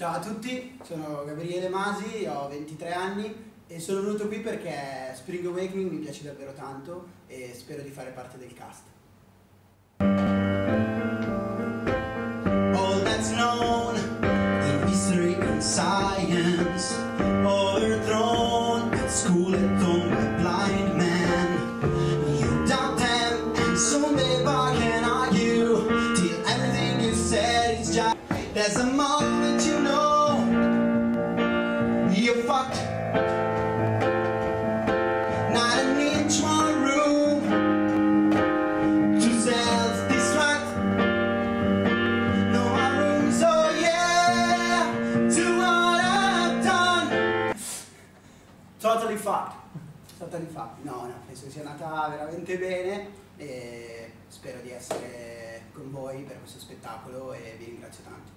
Ciao a tutti, sono Gabriele Masi, ho 23 anni e sono venuto qui perché Spring Awakening mi piace davvero tanto e spero di fare parte del cast. All that's known in history and science Overthrown at school at home by blind men You doubt them and soon they bargain argue Till everything you said is just There's a moment you know You're fucked. Not an inch more room To self-destruct. No more room, so yeah To what I've done. Totally fucked. Totally fucked. No, no, penso che sia andata veramente bene e spero di essere con voi per questo spettacolo e vi ringrazio tanto.